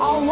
I